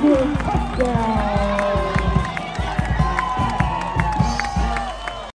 Brasil!